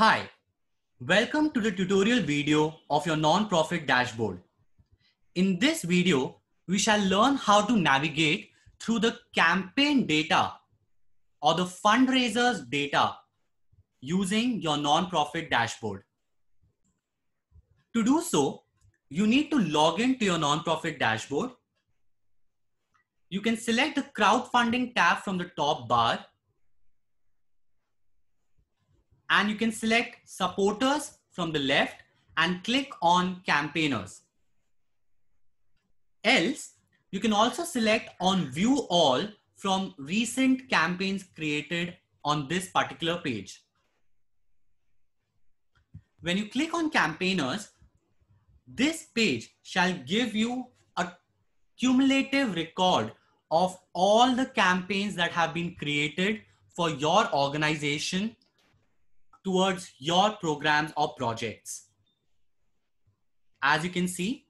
Hi, welcome to the tutorial video of your non-profit dashboard. In this video, we shall learn how to navigate through the campaign data or the fundraisers data using your non-profit dashboard. To do so, you need to log in to your non-profit dashboard. You can select the crowdfunding tab from the top bar and you can select supporters from the left and click on campaigners. Else, you can also select on view all from recent campaigns created on this particular page. When you click on campaigners, this page shall give you a cumulative record of all the campaigns that have been created for your organization towards your programs or projects. As you can see,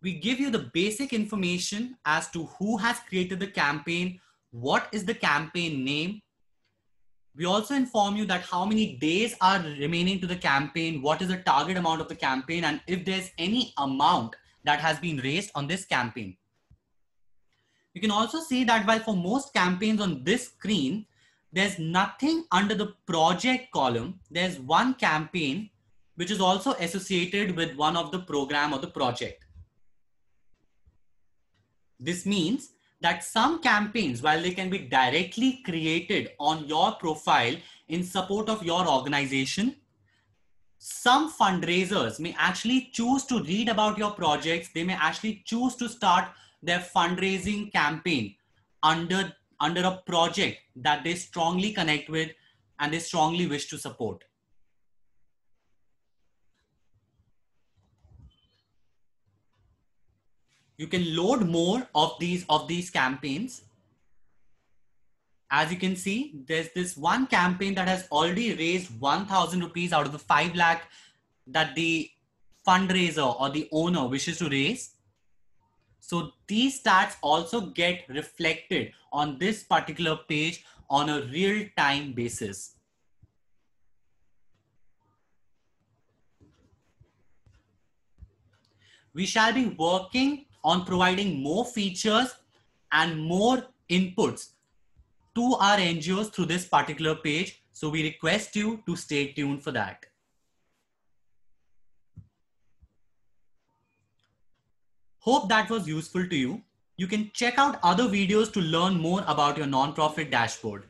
we give you the basic information as to who has created the campaign, what is the campaign name. We also inform you that how many days are remaining to the campaign, what is the target amount of the campaign, and if there's any amount that has been raised on this campaign. You can also see that while for most campaigns on this screen, there's nothing under the project column. There's one campaign which is also associated with one of the program or the project. This means that some campaigns, while they can be directly created on your profile in support of your organization, some fundraisers may actually choose to read about your projects. They may actually choose to start their fundraising campaign under under a project that they strongly connect with and they strongly wish to support. You can load more of these of these campaigns. As you can see, there's this one campaign that has already raised 1000 rupees out of the 5 lakh that the fundraiser or the owner wishes to raise. So these stats also get reflected on this particular page on a real time basis. We shall be working on providing more features and more inputs to our NGOs through this particular page. So we request you to stay tuned for that. Hope that was useful to you. You can check out other videos to learn more about your nonprofit dashboard.